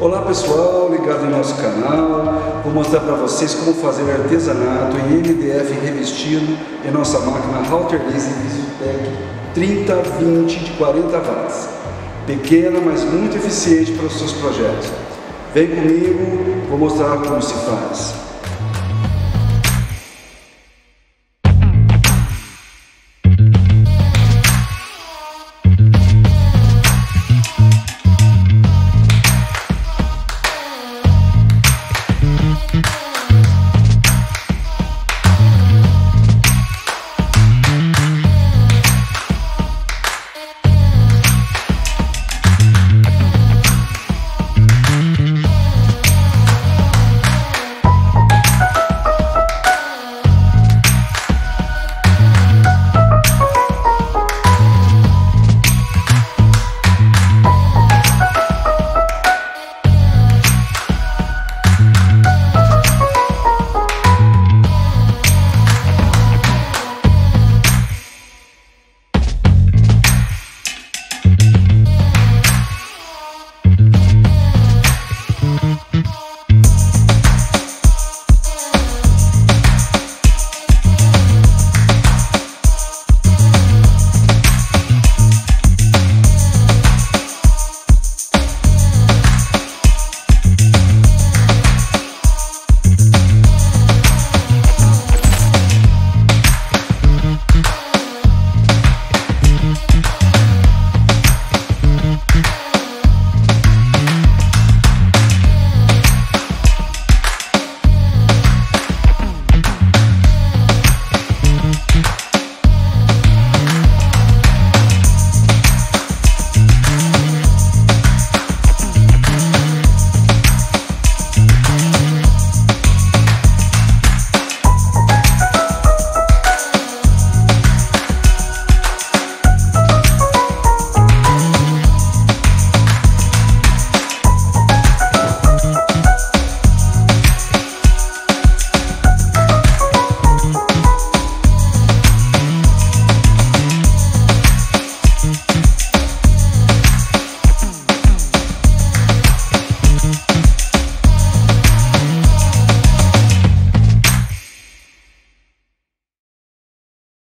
Olá pessoal, ligado em nosso canal, vou mostrar para vocês como fazer artesanato em MDF revestido em nossa máquina Halter Laser Visitec 3020 de 40 watts. Pequena, mas muito eficiente para os seus projetos. Vem comigo, vou mostrar como se faz.